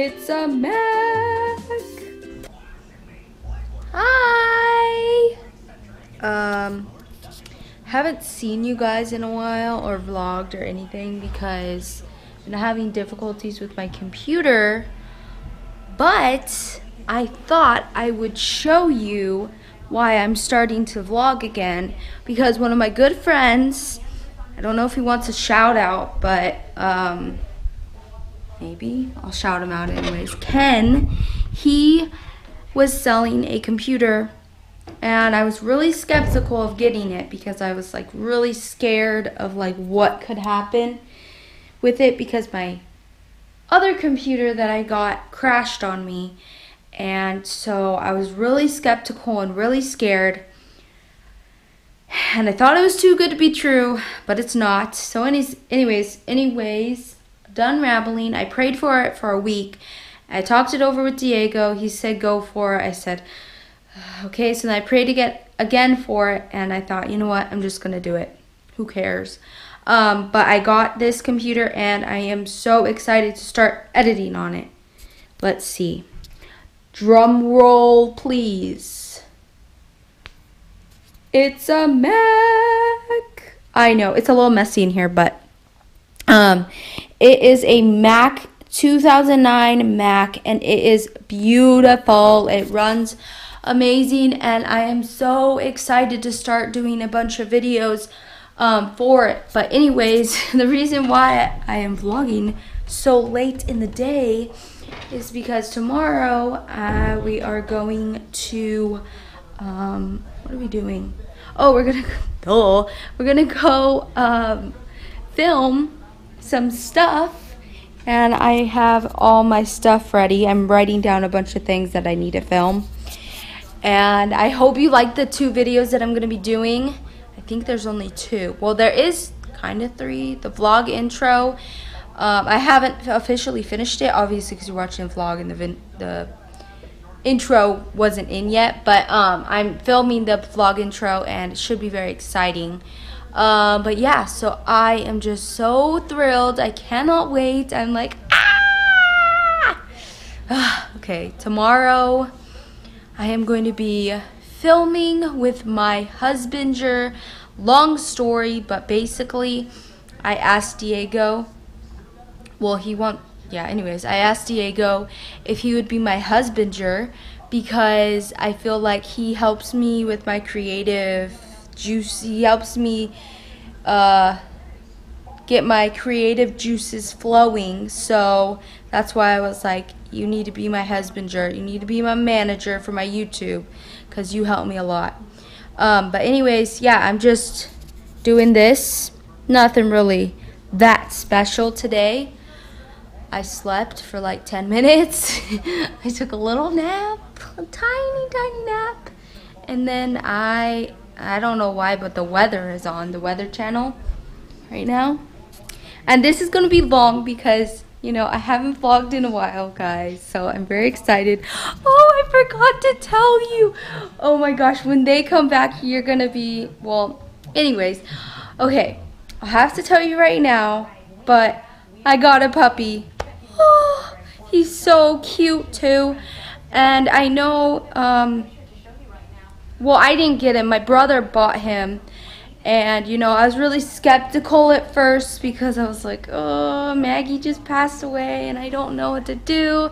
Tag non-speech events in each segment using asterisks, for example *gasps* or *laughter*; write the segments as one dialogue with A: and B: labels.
A: It's a Mac. Hi. Um, haven't seen you guys in a while or vlogged or anything because I've been having difficulties with my computer. But I thought I would show you why I'm starting to vlog again because one of my good friends, I don't know if he wants a shout out, but um, maybe. I'll shout him out anyways. Ken, he was selling a computer and I was really skeptical of getting it because I was like really scared of like what could happen with it because my other computer that I got crashed on me. And so I was really skeptical and really scared. And I thought it was too good to be true but it's not. So anyways anyways anyways done rambling I prayed for it for a week I talked it over with Diego. He said go for it. I said, okay. So then I prayed to get again for it, and I thought, you know what? I'm just gonna do it. Who cares? Um, but I got this computer, and I am so excited to start editing on it. Let's see. Drum roll, please. It's a Mac. I know it's a little messy in here, but um, it is a Mac 2009 Mac and it is beautiful. It runs amazing and I am so excited to start doing a bunch of videos um, for it. But anyways, *laughs* the reason why I am vlogging so late in the day is because tomorrow uh, we are going to, um, what are we doing? Oh, we're gonna, *laughs* oh, we're gonna go um, film some stuff and I have all my stuff ready. I'm writing down a bunch of things that I need to film. And I hope you like the two videos that I'm going to be doing. I think there's only two. Well, there is kind of three. The vlog intro. Um, I haven't officially finished it, obviously, because you're watching the vlog and the, the intro wasn't in yet. But um, I'm filming the vlog intro, and it should be very exciting. Uh, but yeah, so I am just so thrilled. I cannot wait. I'm like, ah! okay, tomorrow I am going to be filming with my husbander. Long story, but basically, I asked Diego. Well, he want yeah. Anyways, I asked Diego if he would be my husbander because I feel like he helps me with my creative juice. He helps me uh, get my creative juices flowing. So that's why I was like, you need to be my husband, husbander. You need to be my manager for my YouTube because you help me a lot. Um, but anyways, yeah, I'm just doing this. Nothing really that special today. I slept for like 10 minutes. *laughs* I took a little nap, a tiny, tiny nap. And then I I don't know why, but the weather is on the weather channel right now. And this is going to be long because, you know, I haven't vlogged in a while, guys. So I'm very excited. Oh, I forgot to tell you. Oh my gosh, when they come back, you're going to be, well, anyways. Okay, I have to tell you right now, but I got a puppy. Oh, *gasps* he's so cute too. And I know, um, well, I didn't get him. My brother bought him. And, you know, I was really skeptical at first because I was like, oh, Maggie just passed away and I don't know what to do.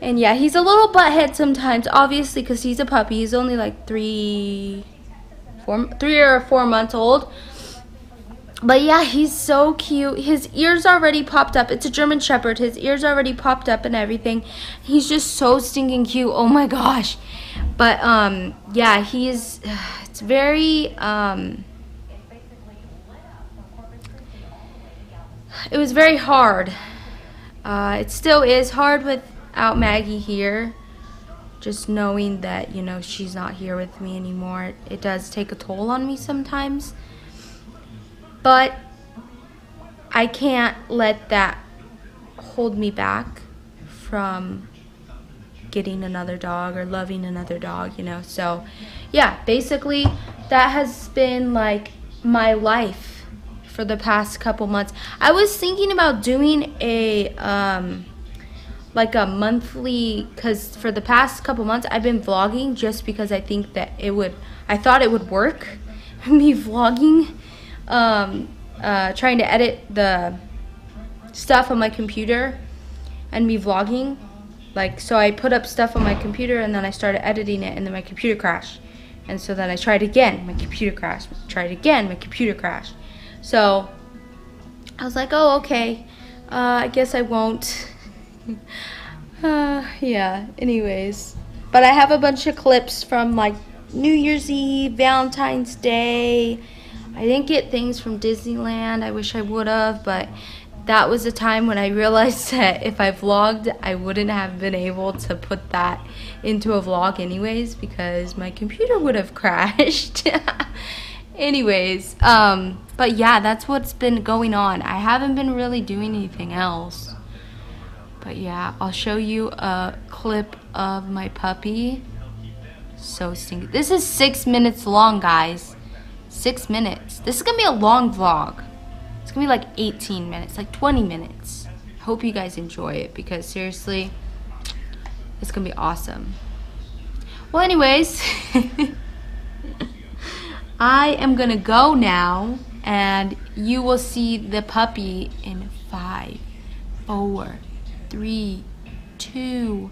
A: And yeah, he's a little butthead sometimes, obviously, because he's a puppy. He's only like three, four, three or four months old. But yeah, he's so cute. His ears already popped up. It's a German Shepherd. His ears already popped up and everything. He's just so stinking cute. Oh my gosh. But um, yeah, he's *sighs* it's very um, it was very hard. Uh, it still is hard without Maggie here. Just knowing that you know she's not here with me anymore, it, it does take a toll on me sometimes. But I can't let that hold me back from getting another dog or loving another dog, you know. So, yeah, basically that has been like my life for the past couple months. I was thinking about doing a um like a monthly because for the past couple months I've been vlogging just because I think that it would I thought it would work *laughs* me vlogging um, uh, trying to edit the stuff on my computer and me vlogging like so I put up stuff on my computer and then I started editing it and then my computer crashed and so then I tried again my computer crashed tried again my computer crashed so I was like oh okay uh, I guess I won't *laughs* uh, yeah, anyways. But I have a bunch of clips from like New Year's Eve, Valentine's Day. I didn't get things from Disneyland. I wish I would have, but that was a time when I realized *laughs* that if I vlogged, I wouldn't have been able to put that into a vlog anyways because my computer would have *laughs* crashed. *laughs* anyways, um, but yeah, that's what's been going on. I haven't been really doing anything else. But yeah, I'll show you a clip of my puppy. So stinky. This is six minutes long, guys. Six minutes. This is gonna be a long vlog. It's gonna be like 18 minutes, like 20 minutes. Hope you guys enjoy it because seriously, it's gonna be awesome. Well, anyways, *laughs* I am gonna go now and you will see the puppy in five, four, three, two,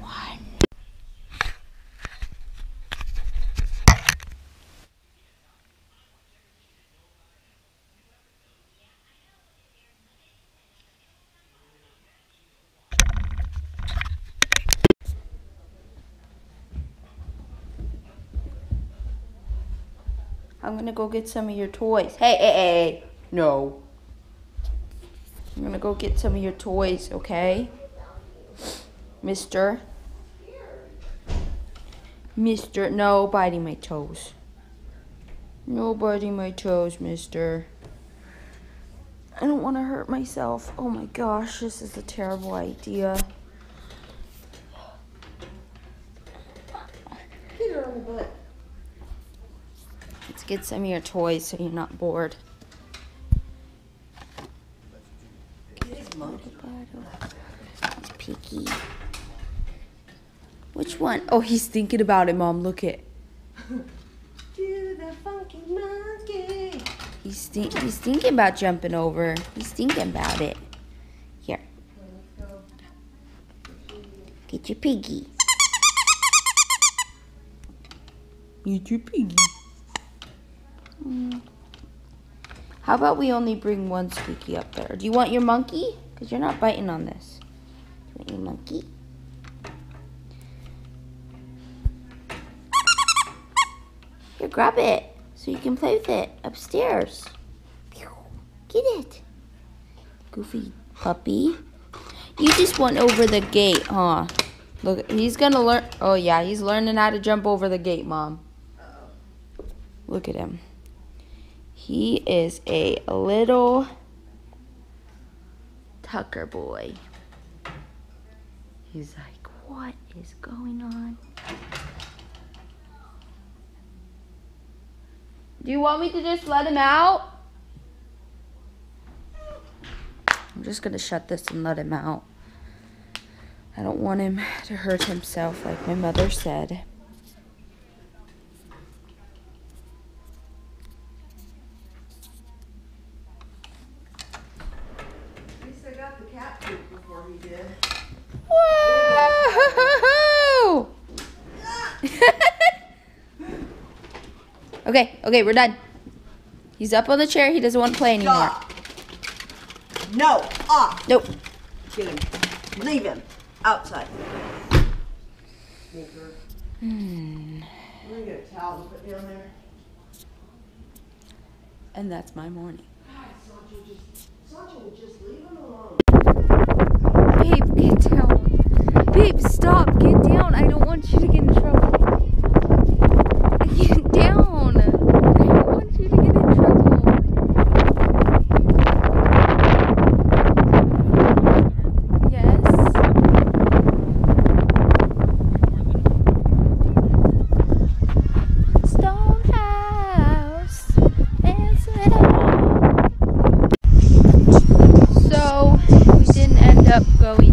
A: one. I'm gonna go get some of your toys. Hey, hey, hey, no. I'm gonna go get some of your toys, okay? Mister. Mister, no biting my toes. No biting my toes, mister. I don't want to hurt myself. Oh my gosh, this is a terrible idea. Let's get some of your toys so you're not bored. He's picky. Which one? Oh, he's thinking about it, Mom. Look it.
B: Do the funky monkey.
A: He's think he's thinking about jumping over. He's thinking about it. Here. Get your piggy. Get your piggy. How about we only bring one squeaky up there? Do you want your monkey? Because you're not biting on this. Do you want your monkey? Here, grab it so you can play with it upstairs. Get it. Goofy puppy. You just went over the gate, huh? Look, he's gonna learn. Oh, yeah, he's learning how to jump over the gate, Mom. Look at him. He is a little Tucker boy. He's like, what is going on? Do you want me to just let him out? I'm just gonna shut this and let him out. I don't want him to hurt himself like my mother said.
B: At least I got the cat poop before he did.
A: Whoa! Okay, okay, we're done. He's up on the chair. He doesn't want to play anymore.
B: Stop. No, off.
A: Nope.
B: Get him. Leave him outside.
A: Hmm.
B: I'm get a towel to put down there.
A: And that's my morning.
B: God, Sancho just, Sancho will just leave him alone.
A: Babe, get down. Babe, stop. Get down. I don't want you to get in trouble. Get down. I don't want you to get in trouble. Yes. Stonehouse. Dancing on. So we didn't end up going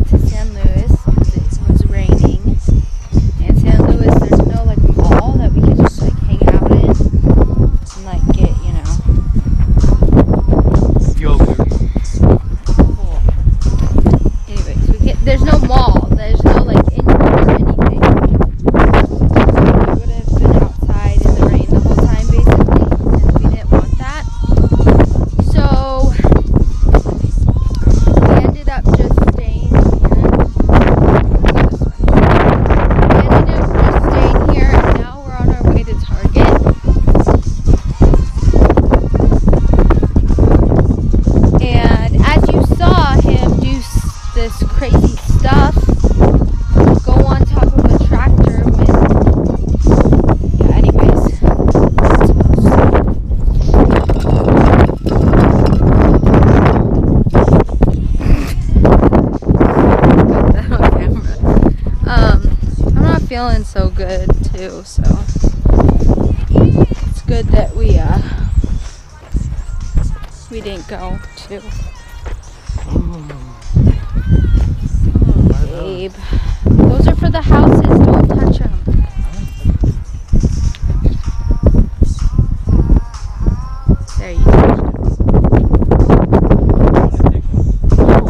A: good that we uh we didn't go too. Babe, those are for the houses. Don't touch them. There you go. No.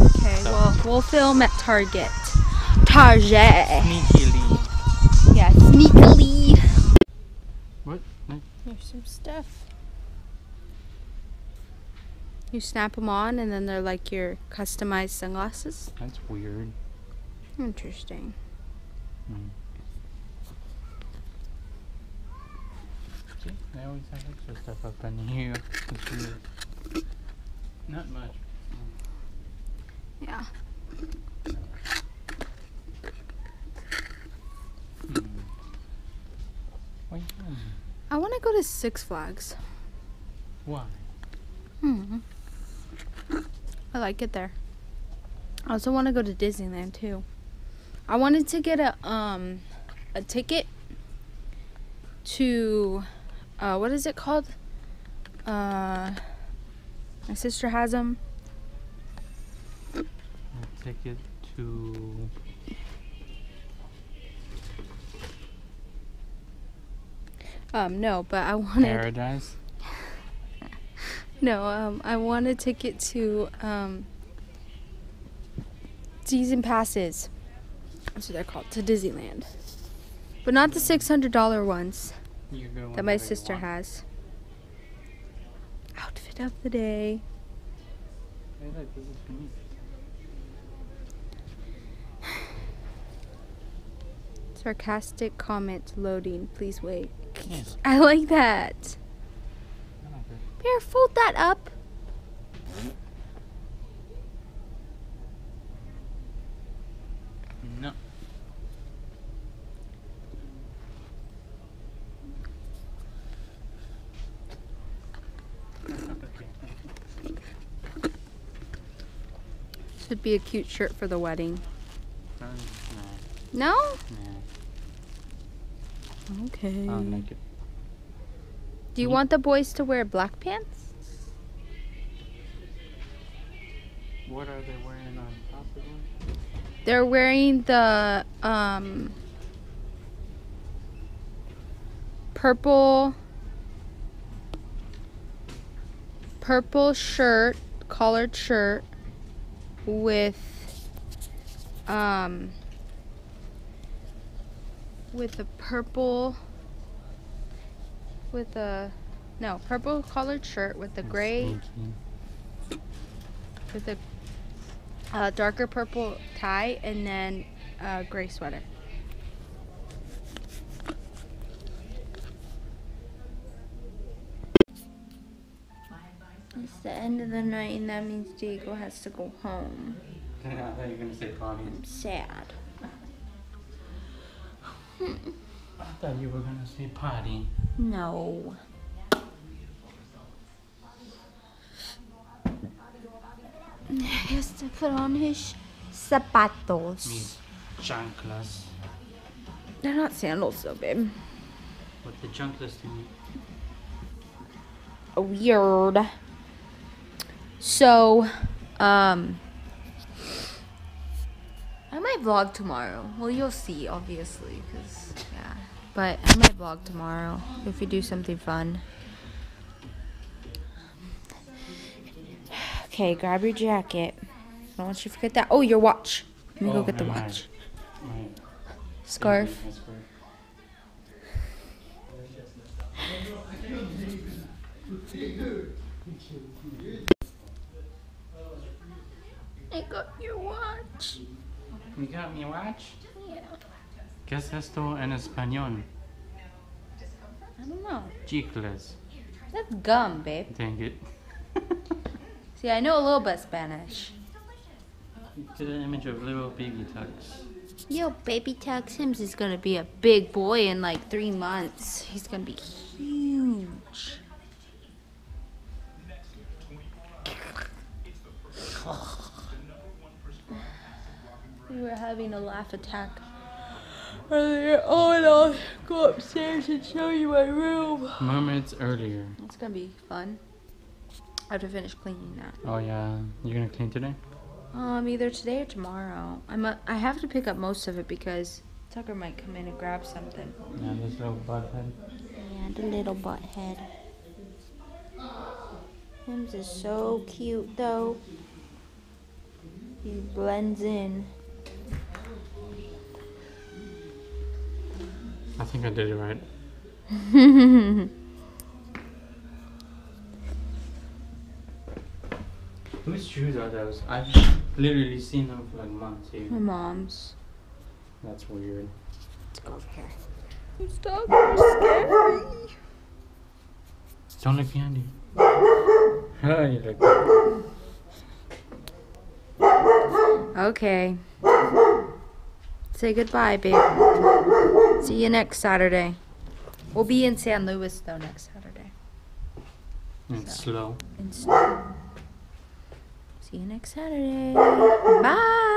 A: Okay, well, we'll film at Target. Target.
C: Sneakily.
A: Yeah, sneakily.
C: What?
A: There's some stuff. You snap them on, and then they're like your customized sunglasses.
C: That's weird.
A: Interesting.
C: Mm. See, they always have extra stuff up in here. It's weird. Not much.
A: Yeah. I want to go to Six Flags.
C: Why?
A: Hmm. I like it there. I also want to go to Disneyland too. I wanted to get a um a ticket to uh what is it called? Uh my sister has them.
C: A ticket to.
A: Um no, but I wanted
C: Paradise. *laughs*
A: No, um, I want a ticket to um, season passes. That's what they're called to Disneyland, but not the six hundred dollar ones that my sister has. Outfit of the day.
C: Hey, look, this is for me.
A: Sarcastic comment loading. Please wait. I like that. Bear, fold that up.
C: No.
A: This would be a cute shirt for the wedding.
C: Uh,
A: No?
C: Nah,
A: Okay.
C: nah. I'll make it.
A: Do you want the boys to wear black pants?
C: What are they wearing on top of it?
A: They're wearing the um purple purple shirt, collared shirt with um with a purple with a no, purple collared shirt with the gray with a uh, darker purple tie and then a gray sweater. It's the end of the night, and that means Diego has to go home. *laughs*
C: I thought you were gonna say potty.
A: I'm sad.
C: I thought you were gonna say potty.
A: No. He has to put on his zapatos.
C: Mis chanclas.
A: They're not sandals, though, babe.
C: What the chanclas do you
A: weird. So, um, I might vlog tomorrow. Well, you'll see, obviously, because yeah. But I might vlog tomorrow if we do something fun. Okay, grab your jacket. I don't want you to forget that. Oh, your watch. Let me go
C: Oh,
A: get the watch.
C: My
A: scarf. I got your watch.
C: You got me a watch?
A: Yeah.
C: ¿Qué es esto en español?
A: I don't know.
C: Chicles.
A: That's gum, babe.
C: Dang it. *laughs*
A: See, I know a little bit Spanish.
C: Get an image of little baby tux.
A: Yo, baby Tux Sims is gonna be a big boy in like three months. He's gonna be huge. Were having a laugh attack earlier. Oh, and I'll go upstairs and show you my room.
C: Moments earlier.
A: It's gonna be fun. I have to finish cleaning that.
C: Oh yeah, you're gonna clean today?
A: Um, either today or tomorrow. I'm a, I have to pick up most of it because Tucker might come in and grab something.
C: Yeah, this little butthead.
A: Yeah, the little butt head. Hims is so cute though. He blends in.
C: I think I did it right. *laughs* Whose shoes are those? I've literally seen them for like months here.
A: My mom's.
C: That's weird.
A: Let's go over here. These dogs are scary.
C: Don't look behind you. *laughs* Oh, you look.
A: Okay. Say goodbye, babe. See you next Saturday. We'll be in San Luis though next Saturday.
C: It's
A: So.
C: slow.
A: In snow. See you next Saturday. Bye.